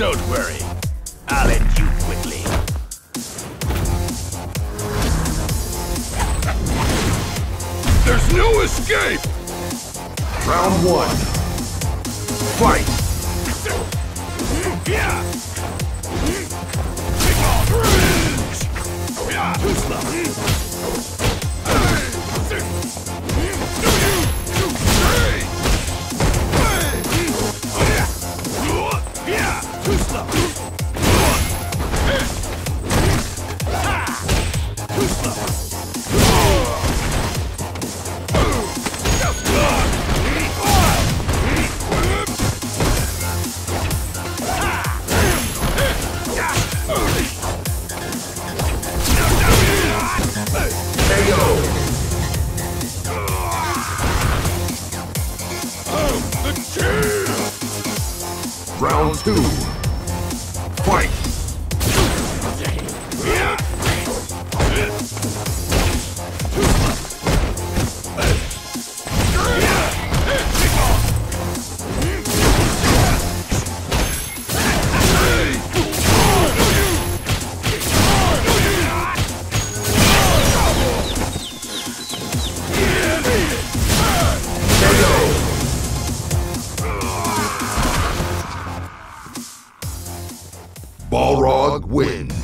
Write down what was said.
Don't worry. I'll end you quickly. There's no escape! Round one. Fight! Yeah! Too slow. Round two. Fight! Balrog wins.